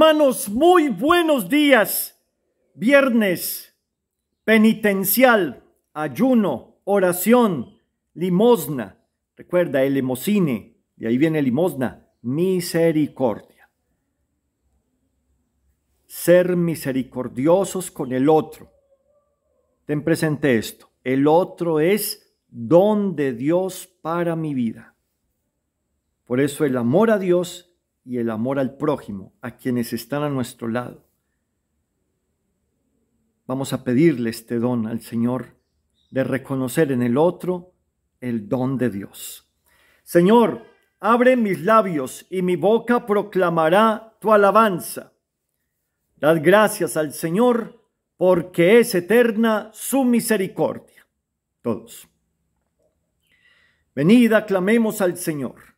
Hermanos, muy buenos días. Viernes penitencial, ayuno, oración, limosna. Recuerda, el limosine, de ahí viene limosna, misericordia. Ser misericordiosos con el otro. Ten presente esto. El otro es don de Dios para mi vida. Por eso el amor a Dios y el amor al prójimo, a quienes están a nuestro lado. Vamos a pedirle este don al Señor de reconocer en el otro el don de Dios. Señor, abre mis labios y mi boca proclamará tu alabanza. Dad gracias al Señor porque es eterna su misericordia. Todos. Venid, aclamemos al Señor.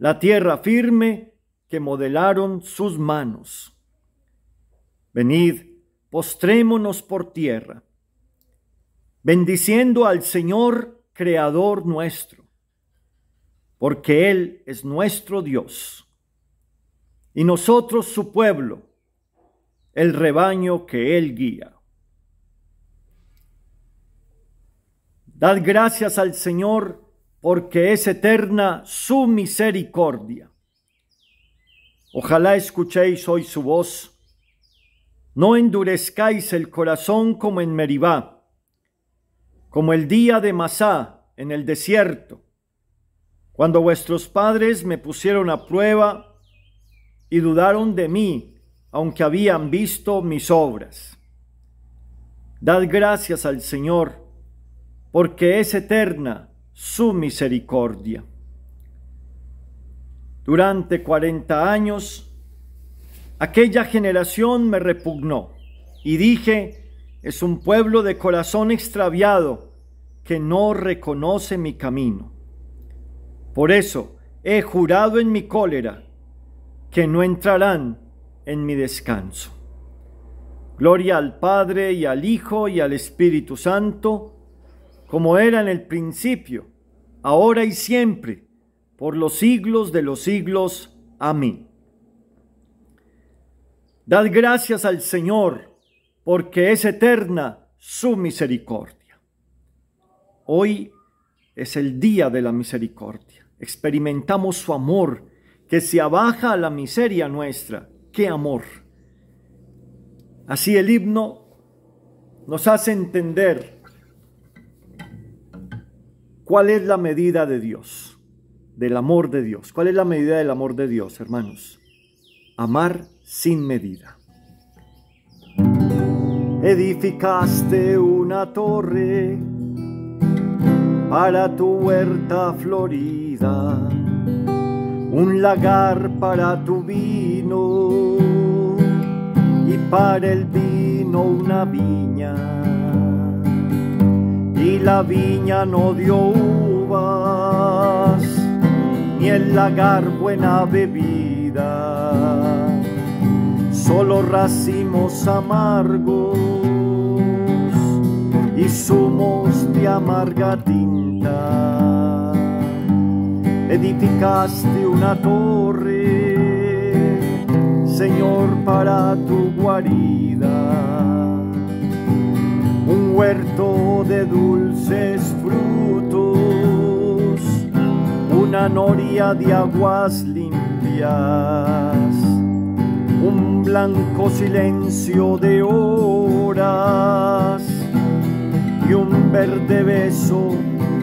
La tierra firme que modelaron sus manos. Venid, postrémonos por tierra, bendiciendo al Señor, Creador nuestro, porque Él es nuestro Dios, y nosotros su pueblo, el rebaño que Él guía. Dad gracias al Señor, porque es eterna su misericordia. Ojalá escuchéis hoy su voz. No endurezcáis el corazón como en Meribá, como el día de Masá en el desierto, cuando vuestros padres me pusieron a prueba y dudaron de mí, aunque habían visto mis obras. Dad gracias al Señor, porque es eterna su misericordia. Durante cuarenta años, aquella generación me repugnó y dije, es un pueblo de corazón extraviado que no reconoce mi camino. Por eso he jurado en mi cólera que no entrarán en mi descanso. Gloria al Padre y al Hijo y al Espíritu Santo, como era en el principio, ahora y siempre, por los siglos de los siglos. Amén. Dad gracias al Señor, porque es eterna su misericordia. Hoy es el día de la misericordia. Experimentamos su amor que se abaja a la miseria nuestra. ¡Qué amor! Así el himno nos hace entender ¿Cuál es la medida de Dios? Del amor de Dios. ¿Cuál es la medida del amor de Dios, hermanos? Amar sin medida. Edificaste una torre para tu huerta florida, un lagar para tu vino y para el vino una viña y la viña no dio uvas, ni el lagar buena bebida, solo racimos amargos y zumos de amarga tinta. Edificaste una torre, Señor, para tu guarida huerto de dulces frutos, una noria de aguas limpias, un blanco silencio de horas y un verde beso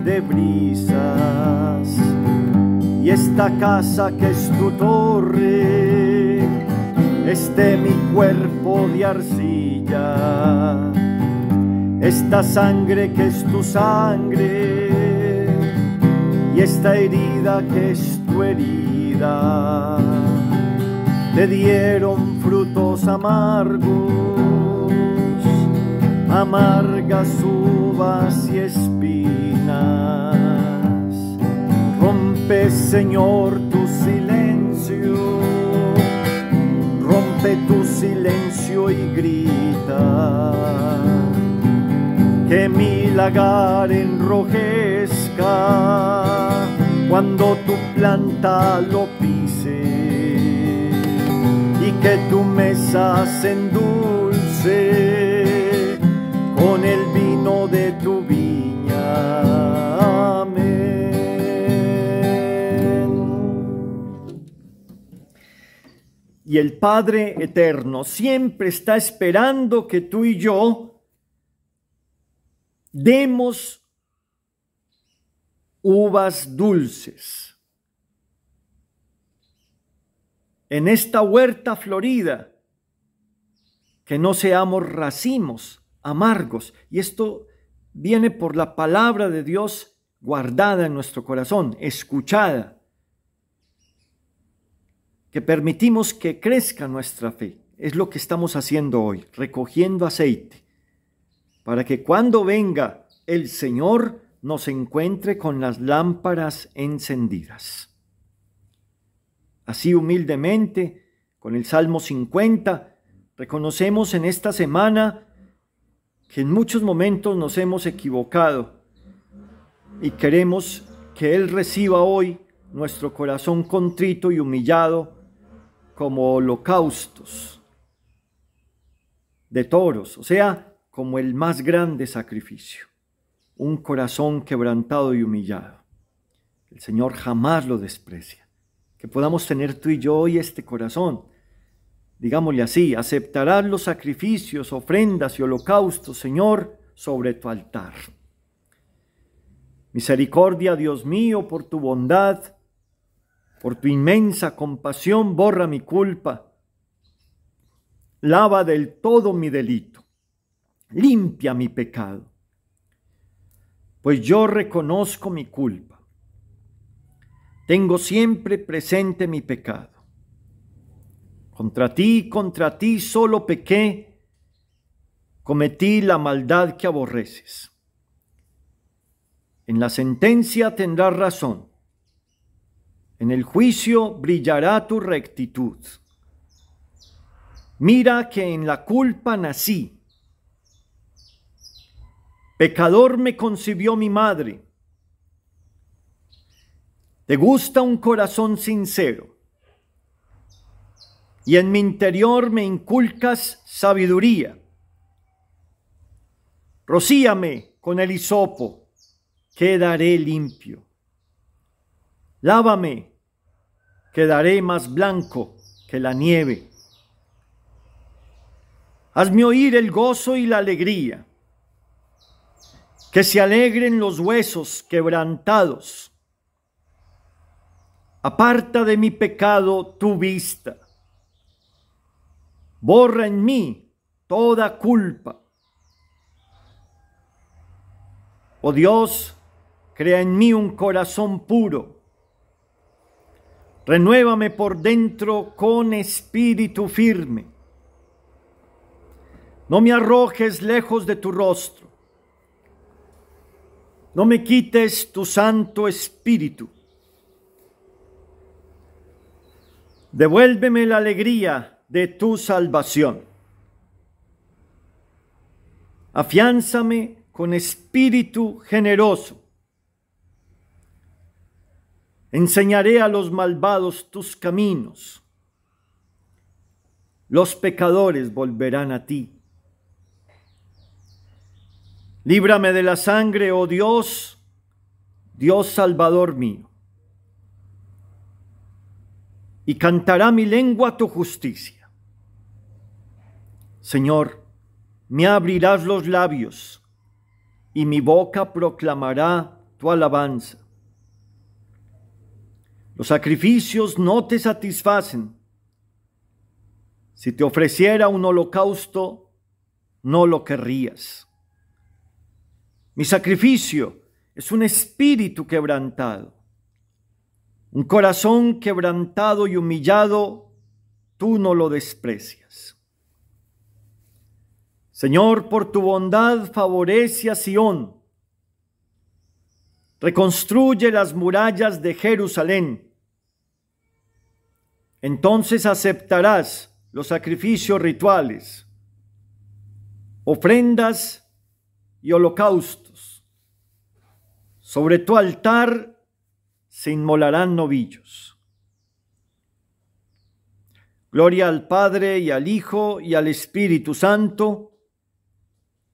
de brisas. Y esta casa que es tu torre, este mi cuerpo de arcilla esta sangre que es tu sangre y esta herida que es tu herida. te dieron frutos amargos, amargas uvas y espinas. Rompe, Señor, tu silencio, rompe tu silencio y grita. Que mi lagar enrojezca cuando tu planta lo pise y que tu mesa se endulce con el vino de tu viña. Amén. Y el Padre Eterno siempre está esperando que tú y yo demos uvas dulces. En esta huerta florida, que no seamos racimos amargos. Y esto viene por la palabra de Dios guardada en nuestro corazón, escuchada, que permitimos que crezca nuestra fe. Es lo que estamos haciendo hoy, recogiendo aceite, para que cuando venga el Señor, nos encuentre con las lámparas encendidas. Así humildemente, con el Salmo 50, reconocemos en esta semana que en muchos momentos nos hemos equivocado y queremos que Él reciba hoy nuestro corazón contrito y humillado como holocaustos de toros, o sea, como el más grande sacrificio un corazón quebrantado y humillado. El Señor jamás lo desprecia. Que podamos tener tú y yo hoy este corazón. Digámosle así, aceptarás los sacrificios, ofrendas y holocaustos, Señor, sobre tu altar. Misericordia, Dios mío, por tu bondad, por tu inmensa compasión, borra mi culpa. Lava del todo mi delito. Limpia mi pecado pues yo reconozco mi culpa. Tengo siempre presente mi pecado. Contra ti, contra ti solo pequé, cometí la maldad que aborreces. En la sentencia tendrás razón, en el juicio brillará tu rectitud. Mira que en la culpa nací Pecador me concibió mi madre. Te gusta un corazón sincero. Y en mi interior me inculcas sabiduría. Rocíame con el hisopo, quedaré limpio. Lávame, quedaré más blanco que la nieve. Hazme oír el gozo y la alegría que se alegren los huesos quebrantados. Aparta de mi pecado tu vista. Borra en mí toda culpa. Oh Dios, crea en mí un corazón puro. Renuévame por dentro con espíritu firme. No me arrojes lejos de tu rostro no me quites tu Santo Espíritu. Devuélveme la alegría de tu salvación. Afiánzame con espíritu generoso. Enseñaré a los malvados tus caminos. Los pecadores volverán a ti. Líbrame de la sangre, oh Dios, Dios Salvador mío. Y cantará mi lengua tu justicia. Señor, me abrirás los labios y mi boca proclamará tu alabanza. Los sacrificios no te satisfacen. Si te ofreciera un holocausto, no lo querrías. Mi sacrificio es un espíritu quebrantado. Un corazón quebrantado y humillado tú no lo desprecias. Señor, por tu bondad favorece a Sión. Reconstruye las murallas de Jerusalén. Entonces aceptarás los sacrificios rituales, ofrendas y holocaustos. Sobre tu altar se inmolarán novillos. Gloria al Padre y al Hijo y al Espíritu Santo,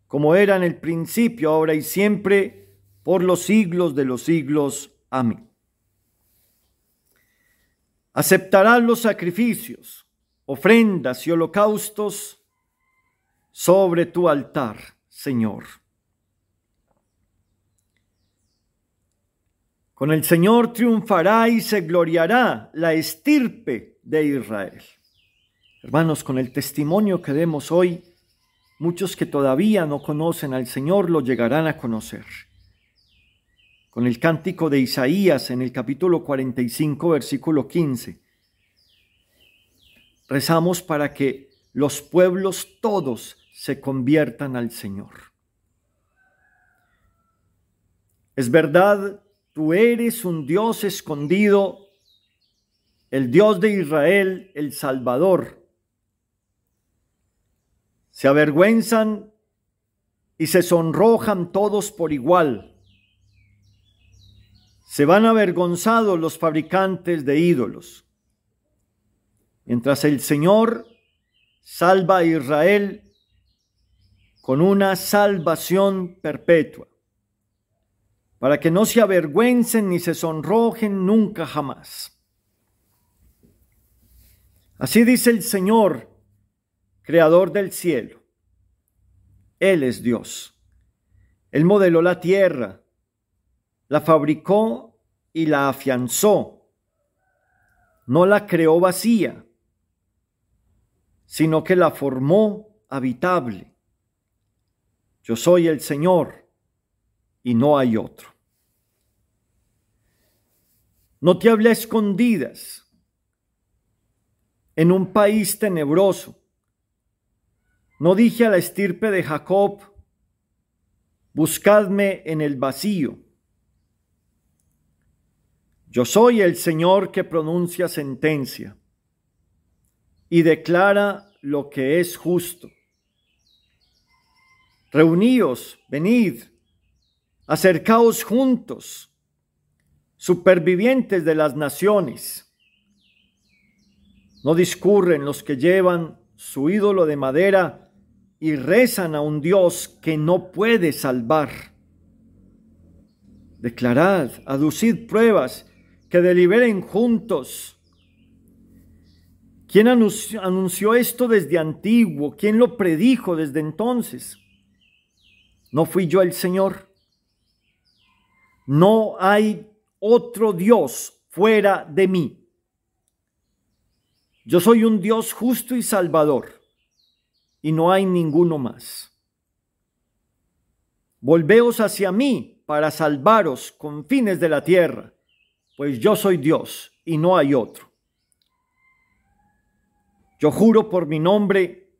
como era en el principio, ahora y siempre, por los siglos de los siglos. Amén. Aceptarás los sacrificios, ofrendas y holocaustos sobre tu altar, Señor. Con el Señor triunfará y se gloriará la estirpe de Israel. Hermanos, con el testimonio que demos hoy, muchos que todavía no conocen al Señor lo llegarán a conocer. Con el cántico de Isaías en el capítulo 45, versículo 15, rezamos para que los pueblos todos se conviertan al Señor. Es verdad Tú eres un Dios escondido, el Dios de Israel, el Salvador. Se avergüenzan y se sonrojan todos por igual. Se van avergonzados los fabricantes de ídolos. Mientras el Señor salva a Israel con una salvación perpetua para que no se avergüencen ni se sonrojen nunca jamás. Así dice el Señor, creador del cielo. Él es Dios. Él modeló la tierra, la fabricó y la afianzó. No la creó vacía, sino que la formó habitable. Yo soy el Señor y no hay otro. No te hablé escondidas en un país tenebroso. No dije a la estirpe de Jacob, buscadme en el vacío. Yo soy el Señor que pronuncia sentencia y declara lo que es justo. Reuníos, venid, acercaos juntos supervivientes de las naciones. No discurren los que llevan su ídolo de madera y rezan a un Dios que no puede salvar. Declarad, aducid pruebas, que deliberen juntos. ¿Quién anunció, esto desde antiguo? ¿Quién lo predijo desde entonces? ¿No fui yo el Señor? No hay otro Dios fuera de mí. Yo soy un Dios justo y salvador, y no hay ninguno más. Volveos hacia mí para salvaros con fines de la tierra, pues yo soy Dios y no hay otro. Yo juro por mi nombre,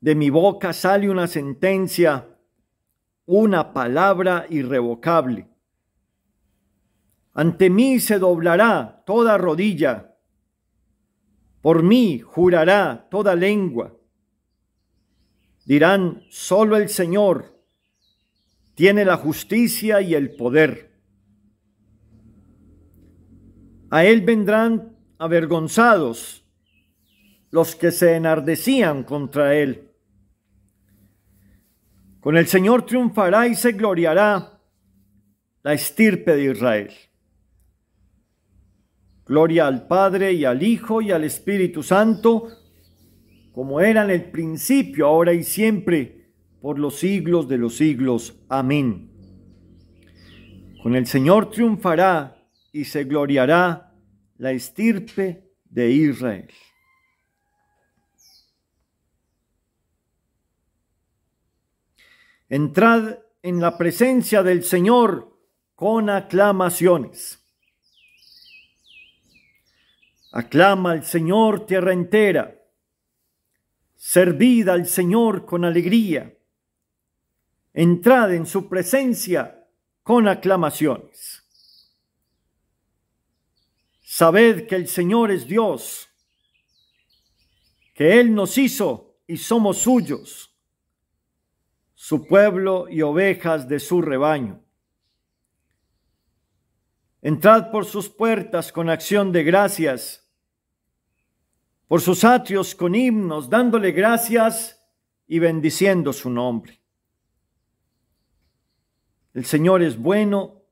de mi boca sale una sentencia, una palabra irrevocable ante mí se doblará toda rodilla, por mí jurará toda lengua. Dirán, solo el Señor tiene la justicia y el poder. A él vendrán avergonzados los que se enardecían contra él. Con el Señor triunfará y se gloriará la estirpe de Israel. Gloria al Padre y al Hijo y al Espíritu Santo, como era en el principio, ahora y siempre, por los siglos de los siglos. Amén. Con el Señor triunfará y se gloriará la estirpe de Israel. Entrad en la presencia del Señor con aclamaciones Aclama al Señor tierra entera. Servid al Señor con alegría. Entrad en su presencia con aclamaciones. Sabed que el Señor es Dios, que Él nos hizo y somos suyos, su pueblo y ovejas de su rebaño. Entrad por sus puertas con acción de gracias, por sus atrios con himnos, dándole gracias y bendiciendo su nombre. El Señor es bueno,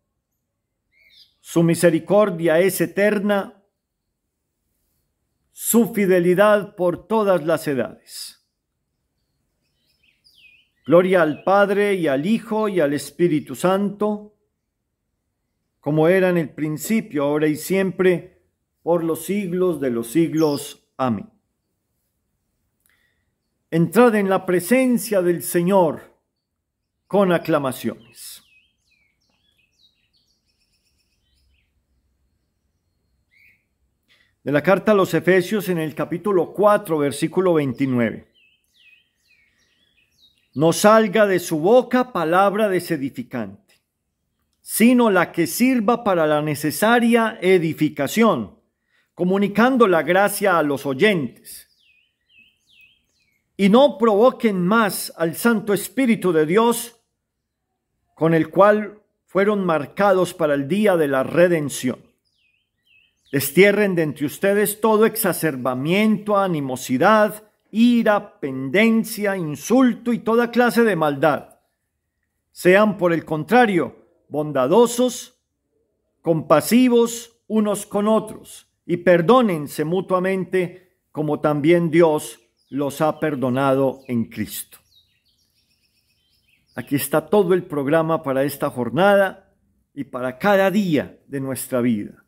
su misericordia es eterna, su fidelidad por todas las edades. Gloria al Padre y al Hijo y al Espíritu Santo como era en el principio, ahora y siempre, por los siglos de los siglos. Amén. Entrad en la presencia del Señor con aclamaciones. De la carta a los Efesios en el capítulo 4, versículo 29. No salga de su boca palabra desedificante sino la que sirva para la necesaria edificación, comunicando la gracia a los oyentes. Y no provoquen más al Santo Espíritu de Dios, con el cual fueron marcados para el día de la redención. Destierren de entre ustedes todo exacerbamiento, animosidad, ira, pendencia, insulto y toda clase de maldad. Sean, por el contrario, bondadosos, compasivos unos con otros y perdónense mutuamente como también Dios los ha perdonado en Cristo. Aquí está todo el programa para esta jornada y para cada día de nuestra vida.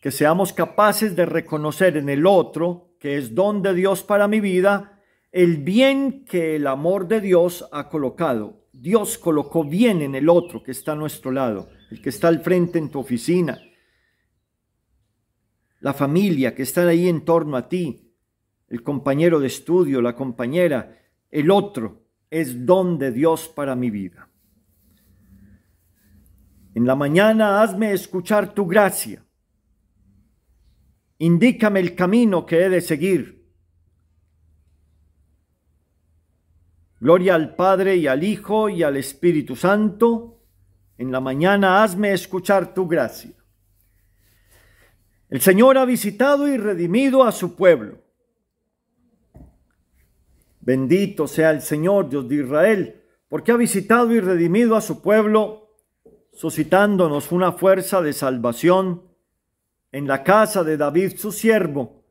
Que seamos capaces de reconocer en el otro, que es don de Dios para mi vida, el bien que el amor de Dios ha colocado Dios colocó bien en el otro que está a nuestro lado, el que está al frente en tu oficina, la familia que está ahí en torno a ti, el compañero de estudio, la compañera, el otro es don de Dios para mi vida. En la mañana hazme escuchar tu gracia. Indícame el camino que he de seguir Gloria al Padre y al Hijo y al Espíritu Santo. En la mañana hazme escuchar tu gracia. El Señor ha visitado y redimido a su pueblo. Bendito sea el Señor Dios de Israel, porque ha visitado y redimido a su pueblo, suscitándonos una fuerza de salvación en la casa de David su siervo,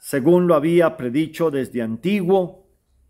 según lo había predicho desde antiguo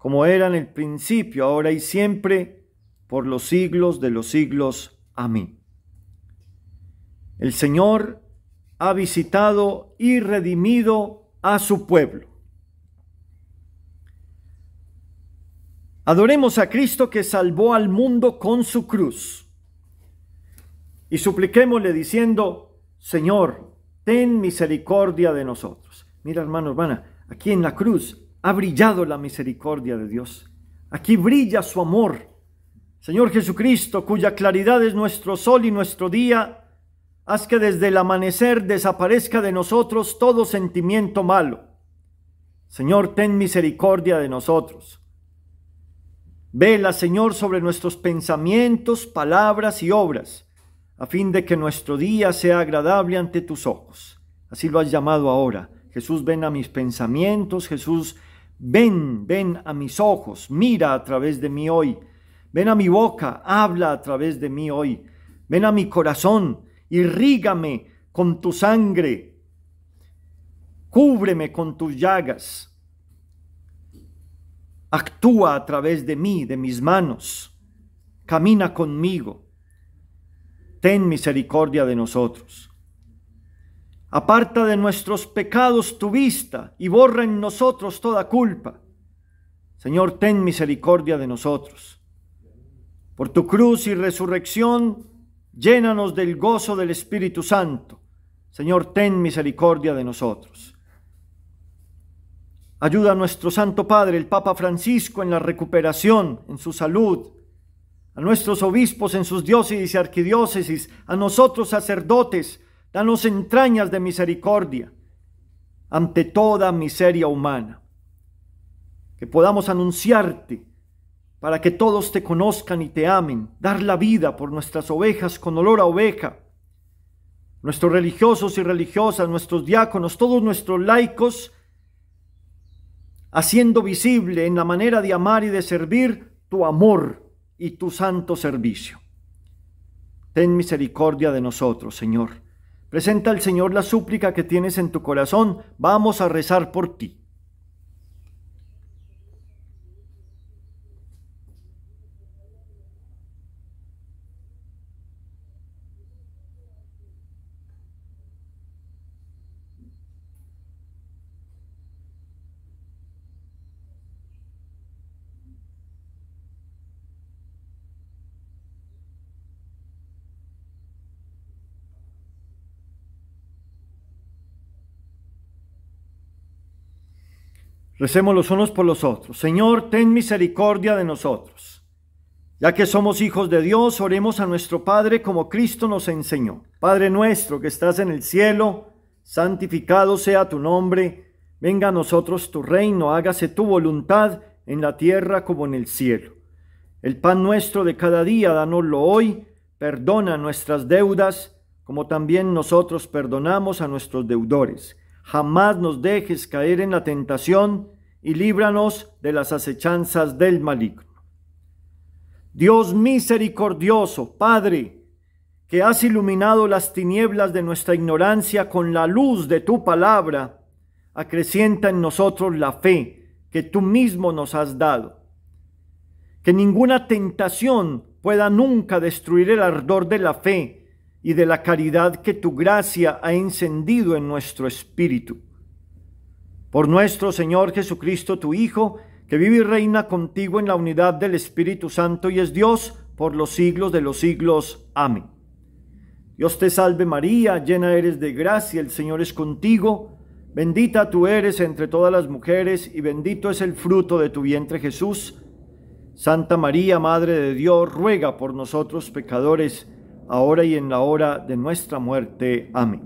como era en el principio, ahora y siempre, por los siglos de los siglos. Amén. El Señor ha visitado y redimido a su pueblo. Adoremos a Cristo que salvó al mundo con su cruz. Y supliquémosle diciendo, Señor, ten misericordia de nosotros. Mira, hermano, hermana, aquí en la cruz ha brillado la misericordia de Dios. Aquí brilla su amor. Señor Jesucristo, cuya claridad es nuestro sol y nuestro día, haz que desde el amanecer desaparezca de nosotros todo sentimiento malo. Señor, ten misericordia de nosotros. Vela, Señor, sobre nuestros pensamientos, palabras y obras, a fin de que nuestro día sea agradable ante tus ojos. Así lo has llamado ahora. Jesús, ven a mis pensamientos, Jesús, ven, ven a mis ojos, mira a través de mí hoy. Ven a mi boca, habla a través de mí hoy. Ven a mi corazón, irrígame con tu sangre. Cúbreme con tus llagas. Actúa a través de mí, de mis manos. Camina conmigo. Ten misericordia de nosotros. Aparta de nuestros pecados tu vista y borra en nosotros toda culpa. Señor, ten misericordia de nosotros. Por tu cruz y resurrección, llénanos del gozo del Espíritu Santo. Señor, ten misericordia de nosotros. Ayuda a nuestro Santo Padre, el Papa Francisco, en la recuperación, en su salud, a nuestros obispos en sus diócesis y arquidiócesis, a nosotros sacerdotes, danos entrañas de misericordia ante toda miseria humana, que podamos anunciarte para que todos te conozcan y te amen, dar la vida por nuestras ovejas con olor a oveja, nuestros religiosos y religiosas, nuestros diáconos, todos nuestros laicos, haciendo visible en la manera de amar y de servir tu amor y tu santo servicio. Ten misericordia de nosotros, Señor. Presenta al Señor la súplica que tienes en tu corazón. Vamos a rezar por ti. Recemos los unos por los otros. Señor, ten misericordia de nosotros. Ya que somos hijos de Dios, oremos a nuestro Padre como Cristo nos enseñó. Padre nuestro que estás en el cielo, santificado sea tu nombre. Venga a nosotros tu reino, hágase tu voluntad en la tierra como en el cielo. El pan nuestro de cada día, danoslo hoy. Perdona nuestras deudas, como también nosotros perdonamos a nuestros deudores jamás nos dejes caer en la tentación y líbranos de las acechanzas del maligno. Dios misericordioso, Padre, que has iluminado las tinieblas de nuestra ignorancia con la luz de tu palabra, acrecienta en nosotros la fe que tú mismo nos has dado. Que ninguna tentación pueda nunca destruir el ardor de la fe y de la caridad que tu gracia ha encendido en nuestro espíritu. Por nuestro Señor Jesucristo, tu Hijo, que vive y reina contigo en la unidad del Espíritu Santo y es Dios por los siglos de los siglos. Amén. Dios te salve María, llena eres de gracia, el Señor es contigo, bendita tú eres entre todas las mujeres y bendito es el fruto de tu vientre Jesús. Santa María, Madre de Dios, ruega por nosotros pecadores, ahora y en la hora de nuestra muerte. Amén.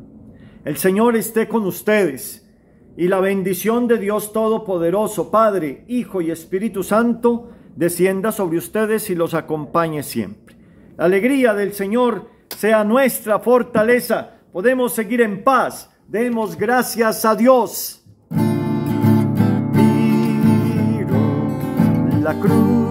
El Señor esté con ustedes, y la bendición de Dios Todopoderoso, Padre, Hijo y Espíritu Santo, descienda sobre ustedes y los acompañe siempre. La alegría del Señor sea nuestra fortaleza. Podemos seguir en paz. Demos gracias a Dios. La cruz